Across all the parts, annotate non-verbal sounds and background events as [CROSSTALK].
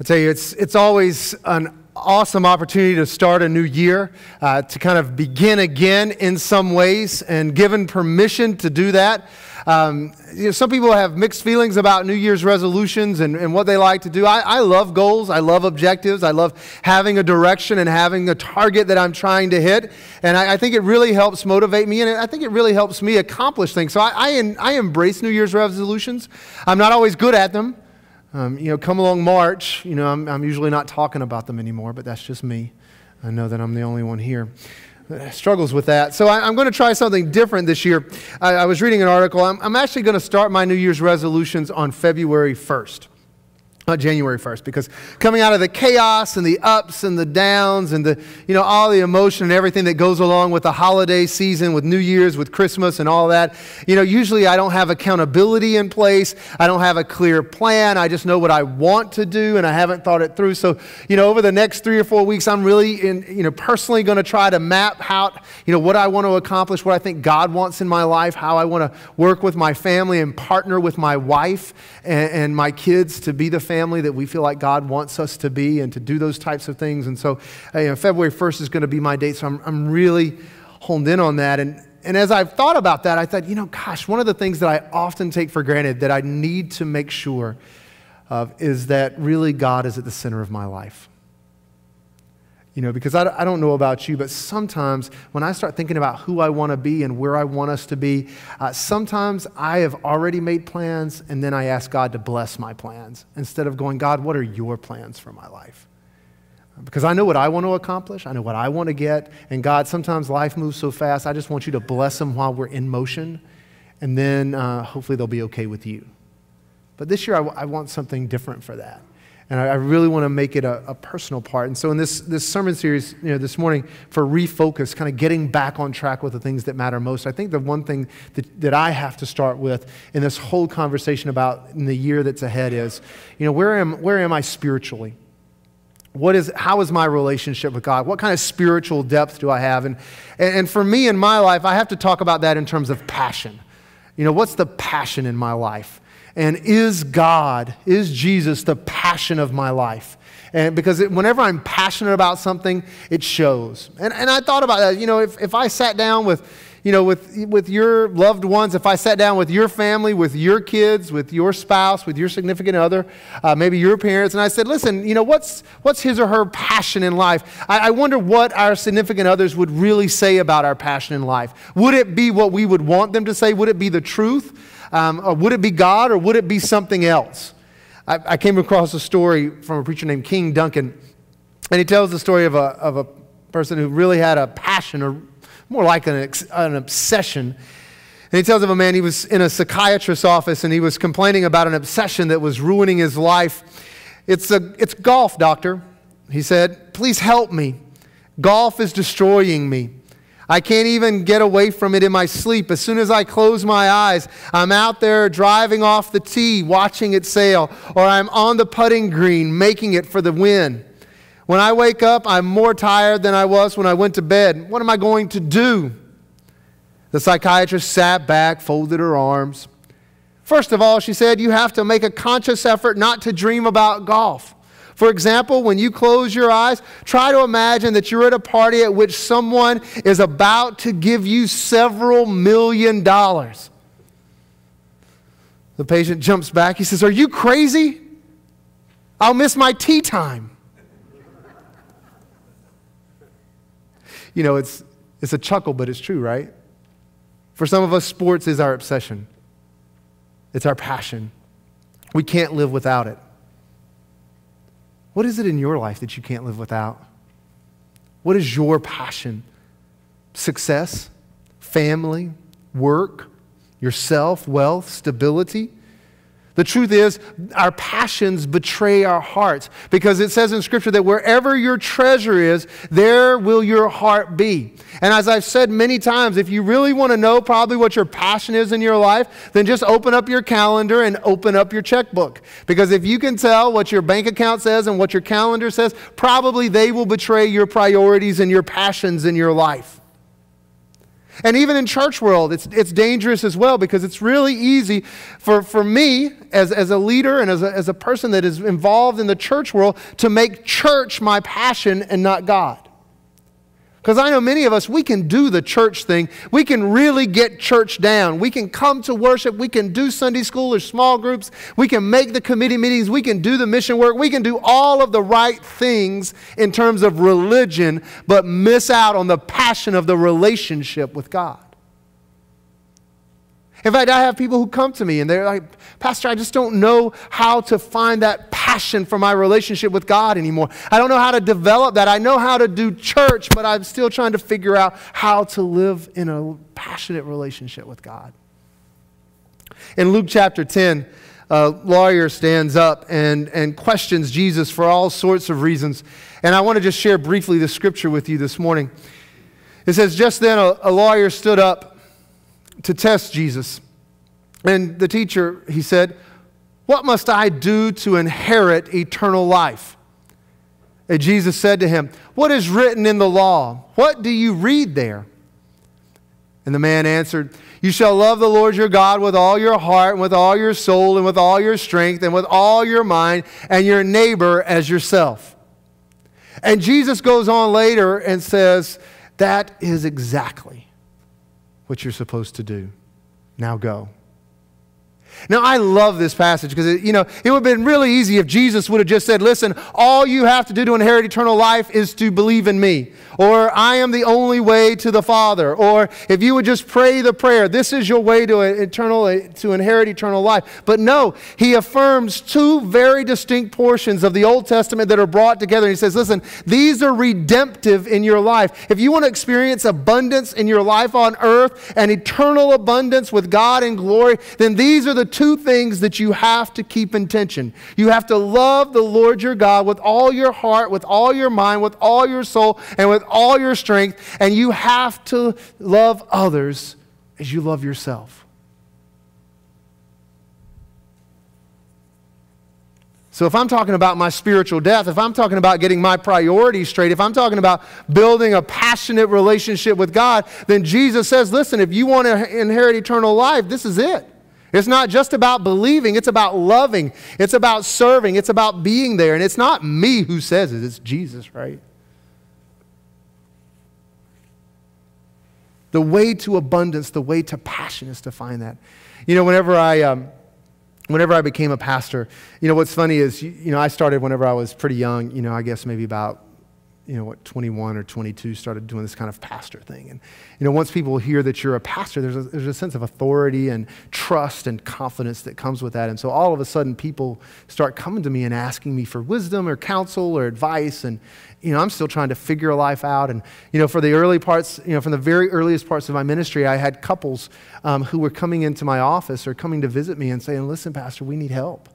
I tell you, it's, it's always an awesome opportunity to start a new year, uh, to kind of begin again in some ways, and given permission to do that. Um, you know, some people have mixed feelings about New Year's resolutions and, and what they like to do. I, I love goals. I love objectives. I love having a direction and having a target that I'm trying to hit. And I, I think it really helps motivate me, and I think it really helps me accomplish things. So I, I, I embrace New Year's resolutions. I'm not always good at them. Um, you know, come along March, you know, I'm, I'm usually not talking about them anymore, but that's just me. I know that I'm the only one here that struggles with that. So I, am going to try something different this year. I, I was reading an article. I'm, I'm actually going to start my New Year's resolutions on February 1st not January 1st, because coming out of the chaos and the ups and the downs and the, you know, all the emotion and everything that goes along with the holiday season, with New Year's, with Christmas and all that, you know, usually I don't have accountability in place. I don't have a clear plan. I just know what I want to do and I haven't thought it through. So, you know, over the next three or four weeks, I'm really, in, you know, personally going to try to map out, you know, what I want to accomplish, what I think God wants in my life, how I want to work with my family and partner with my wife and, and my kids to be the family family that we feel like God wants us to be and to do those types of things. And so, you know, February 1st is going to be my date. So I'm, I'm really honed in on that. And, and as I've thought about that, I thought, you know, gosh, one of the things that I often take for granted that I need to make sure of is that really God is at the center of my life. You know, because I, I don't know about you, but sometimes when I start thinking about who I want to be and where I want us to be, uh, sometimes I have already made plans and then I ask God to bless my plans instead of going, God, what are your plans for my life? Because I know what I want to accomplish, I know what I want to get, and God, sometimes life moves so fast, I just want you to bless them while we're in motion, and then uh, hopefully they'll be okay with you. But this year, I, w- I want something different for that. And I, I really want to make it a, a, personal part. And so in this, this sermon series, you know, this morning, for refocus, kind of getting back on track with the things that matter most, I think the one thing that, that I have to start with in this whole conversation about in the year that's ahead is, you know, where am, where am I spiritually? What is, how is my relationship with God? What kind of spiritual depth do I have? And, and for me in my life, I have to talk about that in terms of passion. You know, what's the passion in my life? And is God, is Jesus the passion of my life? And because it, whenever I'm passionate about something, it shows. And, and I thought about that. You know, if, if I sat down with, you know, with, with your loved ones, if I sat down with your family, with your kids, with your spouse, with your significant other, uh, maybe your parents, and I said, listen, you know, what's, what's his or her passion in life? I, I wonder what our significant others would really say about our passion in life. Would it be what we would want them to say? Would it be the truth? Um, or would it be God or would it be something else? I, I, came across a story from a preacher named King Duncan, and he tells the story of a, of a person who really had a passion, more like an, an obsession. And he tells of a man, he was in a psychiatrist's office and he was complaining about an obsession that was ruining his life. It's, a, it's golf, doctor. He said, Please help me. Golf is destroying me. I can't even get away from it in my sleep. As soon as I close my eyes, I'm out there driving off the tee, watching it sail, or I'm on the putting green, making it for the win. When I wake up, I'm more tired than I was when I went to bed. What am I going to do? The psychiatrist sat back, folded her arms. First of all, she said, you have to make a conscious effort not to dream about golf. For example, when you close your eyes, try to imagine that you're at a party at which someone is about to give you several million dollars. The patient jumps back. He says, Are you crazy? I'll miss my tee time. You know, it's, it's a chuckle, but it's true, right? For some of us, sports is our obsession, it's our passion. We can't live without it. What is it in your life that you can't live without? What is your passion? Success, family, work, yourself, wealth, stability? The truth is, our passions betray our hearts because it says in Scripture that wherever your treasure is, there will your heart be. And as I've said many times, if you really want to know probably what your passion is in your life, then just open up your calendar and open up your checkbook. Because if you can tell what your bank account says and what your calendar says, probably they will betray your priorities and your passions in your life. And even in church world, it's, it's dangerous as well because it's really easy for, for me as, as a leader and as a, as a person that is involved in the church world to make church my passion and not God. Because I know many of us, we can do the church thing. We can really get church down. We can come to worship. We can do Sunday school or small groups. We can make the committee meetings. We can do the mission work. We can do all of the right things in terms of religion, but miss out on the passion of the relationship with God. In fact, I have people who come to me and they're like, Pastor, I just don't know how to find that passion for my relationship with God anymore. I don't know how to develop that. I know how to do church, but I'm still trying to figure out how to live in a passionate relationship with God. In Luke chapter 10, a lawyer stands up and, and questions Jesus for all sorts of reasons. And I want to just share briefly the scripture with you this morning. It says, Just then a, a lawyer stood up to test Jesus. And the teacher, he said, What must I do to inherit eternal life? And Jesus said to him, What is written in the law? What do you read there? And the man answered, You shall love the Lord your God with all your heart, and with all your soul, and with all your strength, and with all your mind, and your neighbor as yourself. And Jesus goes on later and says, That is exactly what you're supposed to do. Now go. Now, I love this passage because, you know, it would have been really easy if Jesus would have just said, listen, all you have to do to inherit eternal life is to believe in me. Or I am the only way to the Father. Or if you would just pray the prayer, this is your way to, eternal, eh, to inherit eternal life. But no, he affirms two very distinct portions of the Old Testament that are brought together. He says, listen, these are redemptive in your life. If you want to experience abundance in your life on earth and eternal abundance with God in glory, then these are the two things that you have to keep in tension. You have to love the Lord your God with all your heart, with all your mind, with all your soul, and with all your strength. And you have to love others as you love yourself. So, if I'm talking about my spiritual depth, if I'm talking about getting my priorities straight, if I'm talking about building a passionate relationship with God, then Jesus says, listen, if you want to inherit eternal life, this is it. It's not just about believing, it's about loving, it's about serving, it's about being there. And it's not me who says it, it's Jesus, right? The way to abundance, the way to passion is to find that. You know, whenever I. Um, whenever I became a pastor, you know, what's funny is, you know, I started whenever I was pretty young, you know, I guess maybe about you know, what, 21 or 22, started doing this kind of pastor thing. And, you know, once people hear that you're a pastor, there's a, there's a sense of authority and trust and confidence that comes with that. And so all of a sudden, people start coming to me and asking me for wisdom or counsel or advice. And, you know, I'm still trying to figure a life out. And, you know, for the early parts, you know, from the very earliest parts of my ministry, I had couples um, who were coming into my office or coming to visit me and saying, listen, Pastor, we need help.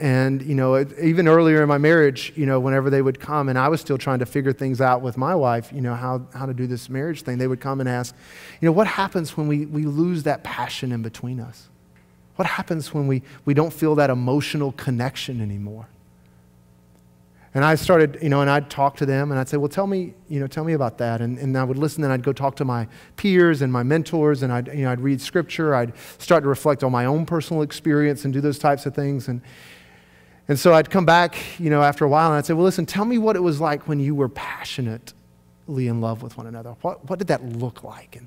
And, you know, even earlier in my marriage, you know, whenever they would come and I was still trying to figure things out with my wife, you know, how, how to do this marriage thing, they would come and ask, you know, what happens when we, we lose that passion in between us? What happens when we, we don't feel that emotional connection anymore? And I started, you know, and I'd talk to them and I'd say, well, tell me, you know, tell me about that. And, and I would listen and I'd go talk to my peers and my mentors and I'd, you know, I'd read scripture. I'd start to reflect on my own personal experience and do those types of things. And, and so I'd come back, you know, after a while and I'd say, well, listen, tell me what it was like when you were passionately in love with one another. What, what did that look like? And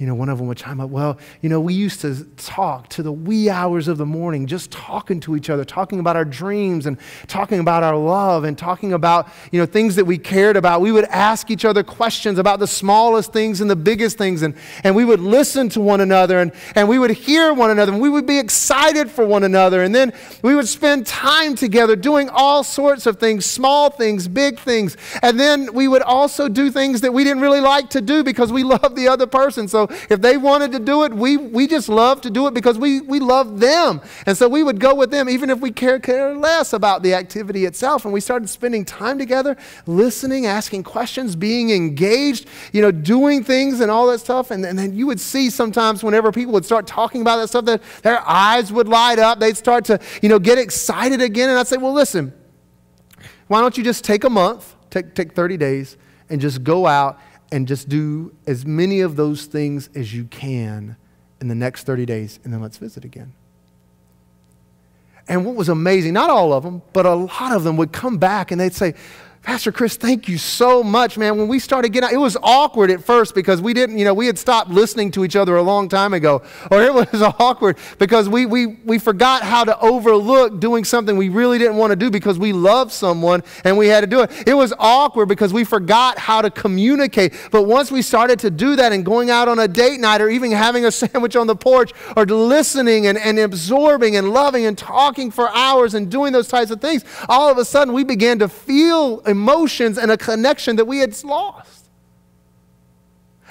you know, one of them would chime up, well, you know, we used to talk to the wee hours of the morning, just talking to each other, talking about our dreams and talking about our love and talking about, you know, things that we cared about. We would ask each other questions about the smallest things and the biggest things. And, and we would listen to one another and, and we would hear one another and we would be excited for one another. And then we would spend time together doing all sorts of things, small things, big things. And then we would also do things that we didn't really like to do because we [LAUGHS] loved the other person. So if they wanted to do it, we, we just love to do it because we, we love them. And so we would go with them even if we care, care less about the activity itself. And we started spending time together, listening, asking questions, being engaged, you know, doing things and all that stuff. And, and then you would see sometimes whenever people would start talking about that stuff, that their eyes would light up. They'd start to, you know, get excited again. And I'd say, well, listen, why don't you just take a month, take, take 30 days, and just go out and just do as many of those things as you can in the next 30 days, and then let's visit again. And what was amazing, not all of them, but a lot of them would come back and they'd say, Pastor Chris, thank you so much, man. When we started getting, out, it was awkward at first because we didn't, you know, we had stopped listening to each other a long time ago. [LAUGHS] Or it was [LAUGHS] awkward because we, we, we forgot how to overlook doing something we really didn't want to do because we loved someone and we had to do it. It was awkward because we forgot how to communicate. But once we started to do that and going out on a date night or even having a [LAUGHS] sandwich on the porch or listening and, and absorbing and loving and talking for hours and doing those types of things, all of a sudden we began to feel emotions and a connection that we had lost.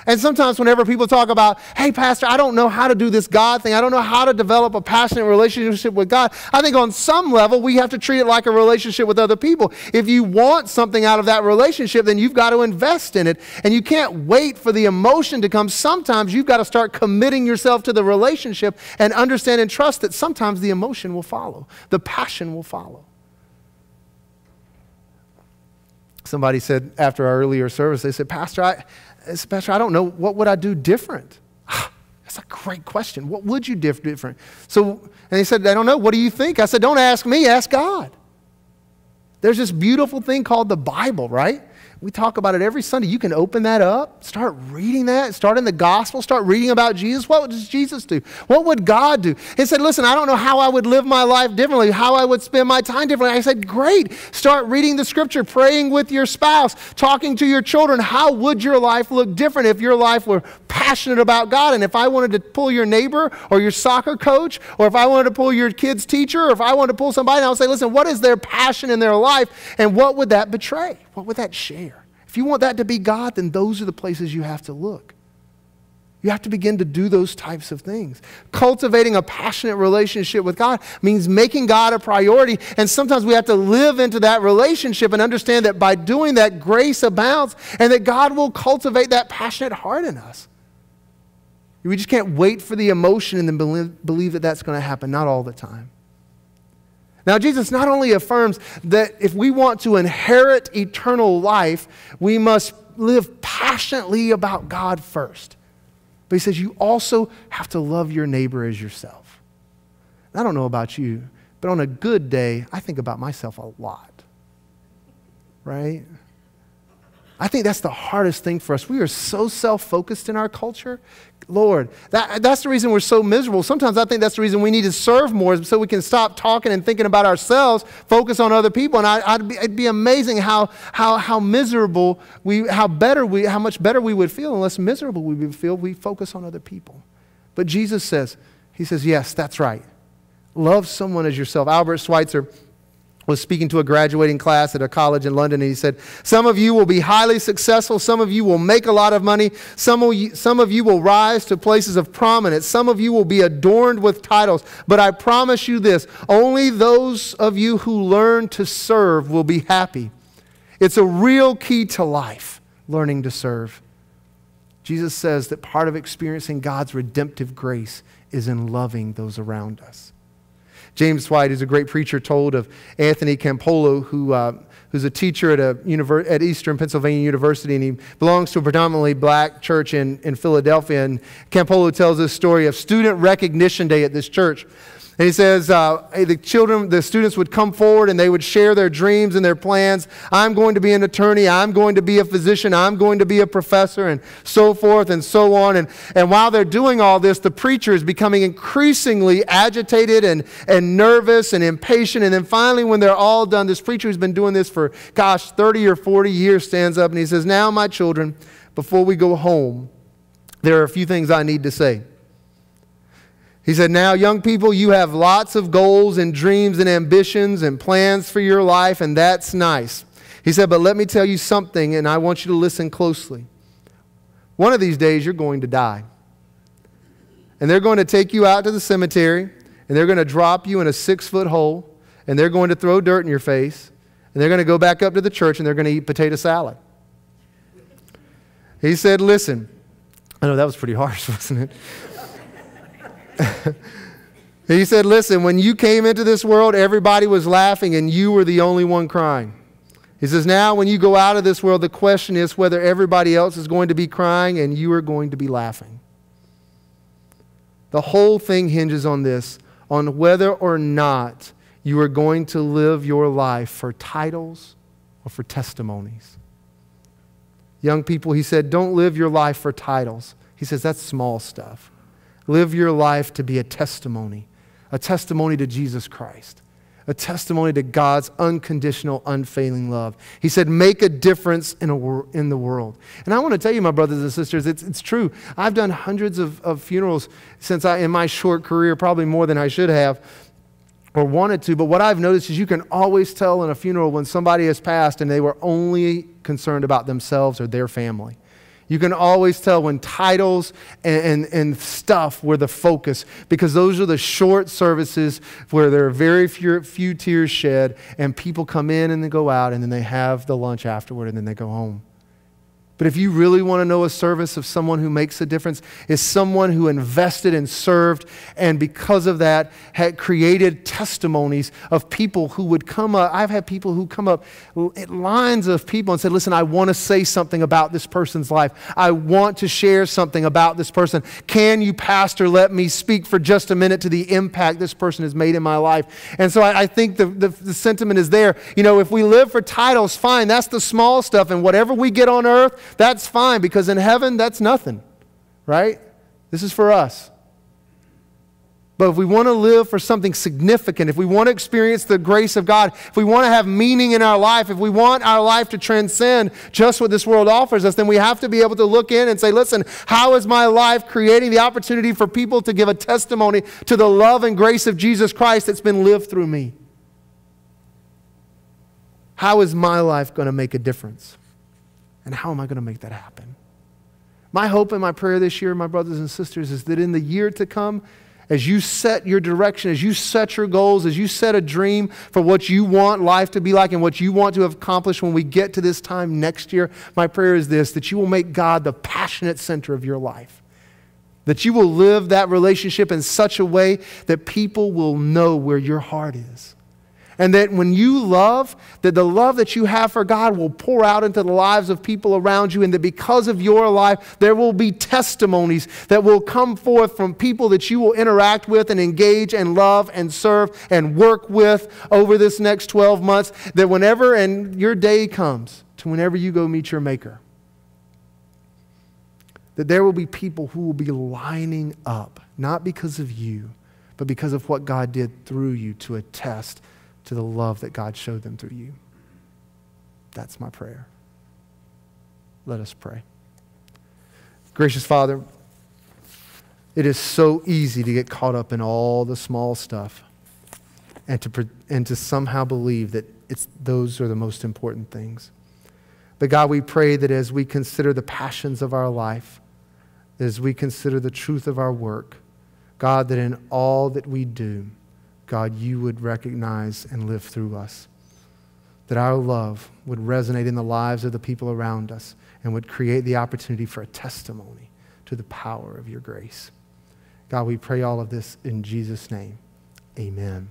And sometimes, whenever people talk about, hey, Pastor, I don't know how to do this God thing, I don't know how to develop a passionate relationship with God, I think on some level we have to treat it like a relationship with other people. If you want something out of that relationship, then you've got to invest in it. And you can't wait for the emotion to come. Sometimes you've got to start committing yourself to the relationship and understand and trust that sometimes the emotion will follow, the passion will follow. Somebody said after our earlier service, they said, Pastor, I, said, Pastor, I don't know, what would I do different? [SIGHS] That's a great question. What would you do different? So, and he said, I don't know. What do you think? I said, don't ask me, ask God. There's this beautiful thing called the Bible, right? We talk about it every Sunday. You can open that up, start reading that, start in the gospel, start reading about Jesus. What does Jesus do? What would God do? He said, Listen, I don't know how I would live my life differently, how I would spend my time differently. I said, Great. Start reading the scripture, praying with your spouse, talking to your children. How would your life look different if your life were passionate about God? And if I wanted to pull your neighbor or your soccer coach, or if I wanted to pull your kid's teacher, or if I wanted to pull somebody, and I'll say, Listen, what is their passion in their life? And what would that betray? What would that share? If you want that to be God, then those are the places you have to look. You have to begin to do those types of things. Cultivating a passionate relationship with God means making God a priority. And sometimes we have to live into that relationship and understand that by doing that, grace abounds and that God will cultivate that passionate heart in us. We just can't wait for the emotion and then believe, believe that that's going to happen. Not all the time. Now, Jesus not only affirms that if we want to inherit eternal life, we must live passionately about God first. But he says you also have to love your neighbor as yourself. I don't know about you, but on a good day, I think about myself a lot. Right? I think that's the hardest thing for us. We are so self focused in our culture. Lord, that, that's the reason we're so miserable. Sometimes I think that's the reason we need to serve more so we can stop talking and thinking about ourselves, focus on other people. And I, would be, it'd be amazing how, how, how miserable we, how better we, how much better we would feel and less miserable we would feel. We focus on other people. But Jesus says, He says, yes, that's right. Love someone as yourself. Albert Schweitzer was speaking to a graduating class at a college in London, and he said, Some of you will be highly successful. Some of you will make a lot of money. Some of, you, some of you will rise to places of prominence. Some of you will be adorned with titles. But I promise you this only those of you who learn to serve will be happy. It's a real key to life, learning to serve. Jesus says that part of experiencing God's redemptive grace is in loving those around us. James White, who's a great preacher, told of Anthony Campolo, who, uh, who's a teacher at, a at Eastern Pennsylvania University, and he belongs to a predominantly black church in, in Philadelphia. And Campolo tells this story of Student Recognition Day at this church. And he says uh, the children, the students would come forward and they would share their dreams and their plans. I'm going to be an attorney. I'm going to be a physician. I'm going to be a professor, and so forth and so on. And, and while they're doing all this, the preacher is becoming increasingly agitated and, and nervous and impatient. And then finally, when they're all done, this preacher who's been doing this for, gosh, 30 or 40 years stands up and he says, Now, my children, before we go home, there are a few things I need to say. He said, Now, young people, you have lots of goals and dreams and ambitions and plans for your life, and that's nice. He said, But let me tell you something, and I want you to listen closely. One of these days, you're going to die. And they're going to take you out to the cemetery, and they're going to drop you in a six foot hole, and they're going to throw dirt in your face, and they're going to go back up to the church, and they're going to eat potato salad. He said, Listen, I know that was pretty harsh, [LAUGHS] wasn't it? [LAUGHS] he said, Listen, when you came into this world, everybody was laughing and you were the only one crying. He says, Now, when you go out of this world, the question is whether everybody else is going to be crying and you are going to be laughing. The whole thing hinges on this on whether or not you are going to live your life for titles or for testimonies. Young people, he said, don't live your life for titles. He says, that's small stuff. Live your life to be a testimony, a testimony to Jesus Christ a testimony to God's unconditional, unfailing love. He said, Make a difference in, a in the world. And I want to tell you, my brothers and sisters, it's, it's true. I've done hundreds of, of funerals since I, in my short career, probably more than I should have or wanted to. But what I've noticed is you can always tell in a funeral when somebody has passed and they were only concerned about themselves or their family. You can always tell when titles and, and, and, stuff were the focus because those are the short services where there are very few, few tears shed and people come in and they go out and then they have the lunch afterward and then they go home. But if you really want to know a service of someone who makes a difference, is someone who invested and served, and because of that, had created testimonies of people who would come up. I've had people who come up, lines of people, and said, Listen, I want to say something about this person's life. I want to share something about this person. Can you, Pastor, let me speak for just a minute to the impact this person has made in my life? And so I, I think the, the, the sentiment is there. You know, if we live for titles, fine, that's the small stuff, and whatever we get on earth, that's fine because in heaven, that's nothing, right? This is for us. But if we want to live for something significant, if we want to experience the grace of God, if we want to have meaning in our life, if we want our life to transcend just what this world offers us, then we have to be able to look in and say, listen, how is my life creating the opportunity for people to give a testimony to the love and grace of Jesus Christ that's been lived through me? How is my life going to make a difference? And how am I going to make that happen? My hope and my prayer this year, my brothers and sisters, is that in the year to come, as you set your direction, as you set your goals, as you set a dream for what you want life to be like and what you want to accomplish when we get to this time next year, my prayer is this that you will make God the passionate center of your life. That you will live that relationship in such a way that people will know where your heart is. And that when you love, that the love that you have for God will pour out into the lives of people around you, and that because of your life, there will be testimonies that will come forth from people that you will interact with and engage and love and serve and work with over this next 12 months. That whenever and your day comes to whenever you go meet your Maker, that there will be people who will be lining up, not because of you, but because of what God did through you to attest to the love that God showed them through you. That's my prayer. Let us pray. Gracious Father, it is so easy to get caught up in all the small stuff and to, and to somehow believe that it's, those are the most important things. But God, we pray that as we consider the passions of our life, as we consider the truth of our work, God, that in all that we do, God, you would recognize and live through us. That our love would resonate in the lives of the people around us and would create the opportunity for a testimony to the power of your grace. God, we pray all of this in Jesus' name. Amen.